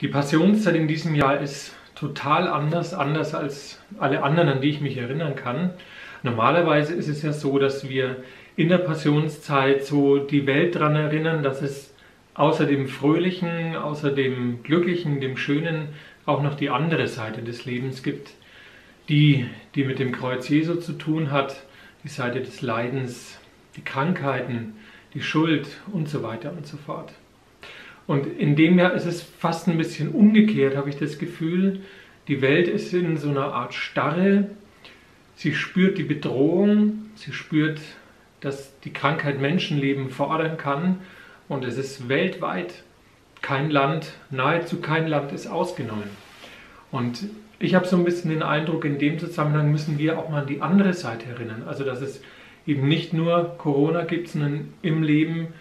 Die Passionszeit in diesem Jahr ist total anders, anders als alle anderen, an die ich mich erinnern kann. Normalerweise ist es ja so, dass wir in der Passionszeit so die Welt daran erinnern, dass es außer dem Fröhlichen, außer dem Glücklichen, dem Schönen auch noch die andere Seite des Lebens gibt, die, die mit dem Kreuz Jesu zu tun hat, die Seite des Leidens, die Krankheiten, die Schuld und so weiter und so fort. Und in dem Jahr ist es fast ein bisschen umgekehrt, habe ich das Gefühl. Die Welt ist in so einer Art Starre. Sie spürt die Bedrohung, sie spürt, dass die Krankheit Menschenleben fordern kann. Und es ist weltweit kein Land, nahezu kein Land ist ausgenommen. Und ich habe so ein bisschen den Eindruck, in dem Zusammenhang müssen wir auch mal an die andere Seite erinnern. Also, dass es eben nicht nur Corona gibt, sondern im Leben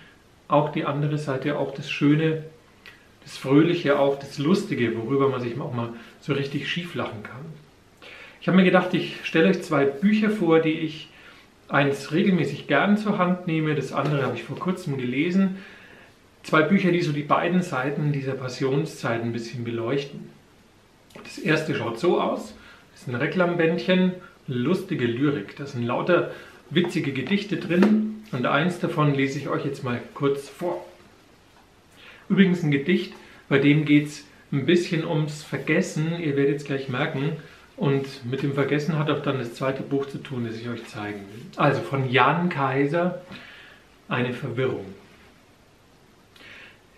auch die andere Seite, auch das Schöne, das Fröhliche, auch das Lustige, worüber man sich auch mal so richtig schief lachen kann. Ich habe mir gedacht, ich stelle euch zwei Bücher vor, die ich eins regelmäßig gern zur Hand nehme, das andere habe ich vor kurzem gelesen. Zwei Bücher, die so die beiden Seiten dieser Passionszeit ein bisschen beleuchten. Das erste schaut so aus, das ist ein Reklambändchen, lustige Lyrik. Da sind lauter witzige Gedichte drin und eins davon lese ich euch jetzt mal kurz vor. Übrigens ein Gedicht, bei dem geht es ein bisschen ums Vergessen, ihr werdet es gleich merken. Und mit dem Vergessen hat auch dann das zweite Buch zu tun, das ich euch zeigen will. Also von Jan Kaiser, eine Verwirrung.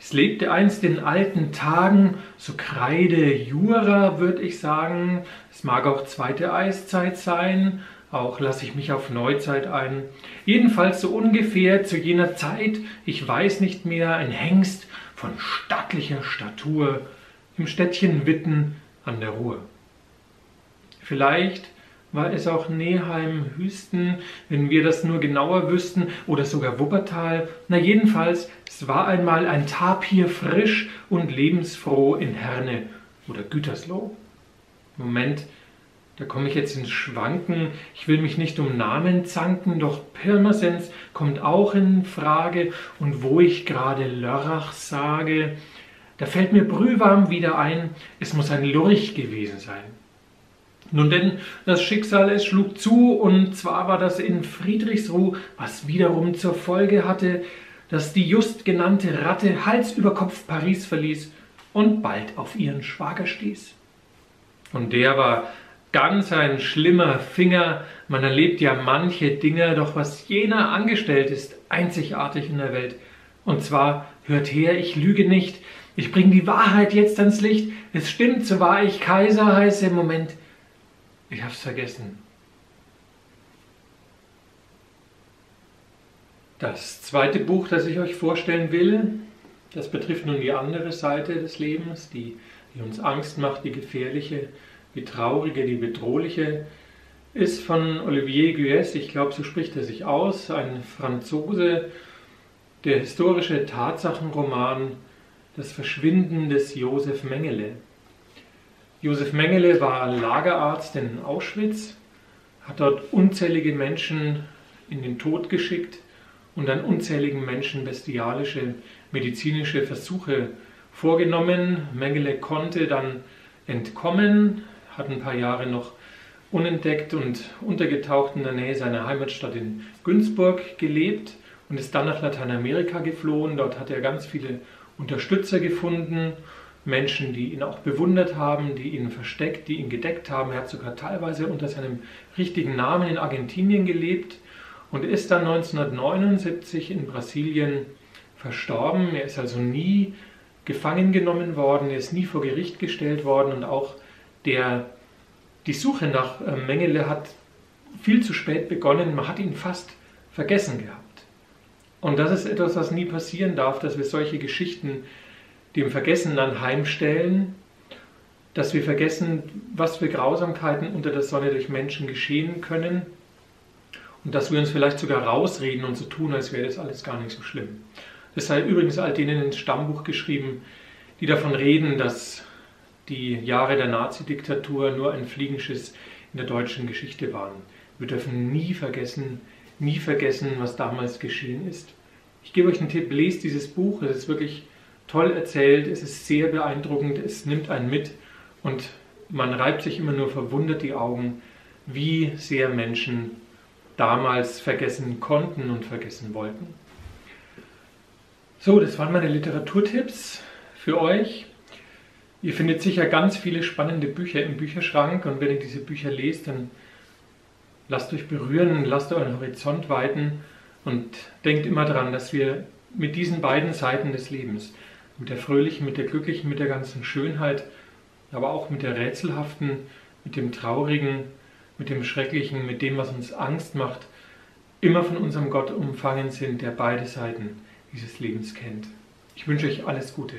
Es lebte einst in alten Tagen, so Kreide Jura, würde ich sagen. Es mag auch zweite Eiszeit sein, auch lasse ich mich auf Neuzeit ein. Jedenfalls so ungefähr zu jener Zeit, ich weiß nicht mehr, ein Hengst von stattlicher Statur im Städtchen Witten an der Ruhr. Vielleicht war es auch Neheim, Hüsten, wenn wir das nur genauer wüssten, oder sogar Wuppertal. Na jedenfalls, es war einmal ein Tapir frisch und lebensfroh in Herne oder Gütersloh. Moment, da komme ich jetzt ins Schwanken. Ich will mich nicht um Namen zanken, doch Pirmasens kommt auch in Frage. Und wo ich gerade Lörrach sage, da fällt mir brühwarm wieder ein, es muss ein Lurch gewesen sein. Nun denn, das Schicksal es schlug zu, und zwar war das in Friedrichsruh, was wiederum zur Folge hatte, dass die just genannte Ratte Hals über Kopf Paris verließ und bald auf ihren Schwager stieß. Und der war ganz ein schlimmer Finger, man erlebt ja manche Dinge, doch was jener angestellt ist, einzigartig in der Welt. Und zwar, hört her, ich lüge nicht, ich bringe die Wahrheit jetzt ans Licht, es stimmt, so wahr ich Kaiser heiße, Moment, ich habe es vergessen. Das zweite Buch, das ich euch vorstellen will, das betrifft nun die andere Seite des Lebens, die, die uns Angst macht, die gefährliche, die traurige, die bedrohliche, ist von Olivier Guès, ich glaube, so spricht er sich aus, ein Franzose, der historische Tatsachenroman Das Verschwinden des Josef Mengele. Josef Mengele war Lagerarzt in Auschwitz, hat dort unzählige Menschen in den Tod geschickt und an unzähligen Menschen bestialische medizinische Versuche vorgenommen. Mengele konnte dann entkommen, hat ein paar Jahre noch unentdeckt und untergetaucht in der Nähe seiner Heimatstadt in Günzburg gelebt und ist dann nach Lateinamerika geflohen. Dort hat er ganz viele Unterstützer gefunden Menschen, die ihn auch bewundert haben, die ihn versteckt, die ihn gedeckt haben. Er hat sogar teilweise unter seinem richtigen Namen in Argentinien gelebt und ist dann 1979 in Brasilien verstorben. Er ist also nie gefangen genommen worden, er ist nie vor Gericht gestellt worden und auch der, die Suche nach äh, Mengele hat viel zu spät begonnen. Man hat ihn fast vergessen gehabt. Und das ist etwas, was nie passieren darf, dass wir solche Geschichten dem Vergessen anheimstellen, dass wir vergessen, was für Grausamkeiten unter der Sonne durch Menschen geschehen können und dass wir uns vielleicht sogar rausreden und so tun, als wäre das alles gar nicht so schlimm. Das sei übrigens all denen ins Stammbuch geschrieben, die davon reden, dass die Jahre der Nazi-Diktatur nur ein Fliegenschiss in der deutschen Geschichte waren. Wir dürfen nie vergessen, nie vergessen, was damals geschehen ist. Ich gebe euch einen Tipp, lest dieses Buch, es ist wirklich toll erzählt, es ist sehr beeindruckend, es nimmt einen mit und man reibt sich immer nur verwundert die Augen, wie sehr Menschen damals vergessen konnten und vergessen wollten. So, das waren meine Literaturtipps für euch. Ihr findet sicher ganz viele spannende Bücher im Bücherschrank und wenn ihr diese Bücher lest, dann lasst euch berühren, lasst euren Horizont weiten und denkt immer daran, dass wir mit diesen beiden Seiten des Lebens, mit der fröhlichen, mit der glücklichen, mit der ganzen Schönheit, aber auch mit der rätselhaften, mit dem traurigen, mit dem schrecklichen, mit dem, was uns Angst macht, immer von unserem Gott umfangen sind, der beide Seiten dieses Lebens kennt. Ich wünsche euch alles Gute.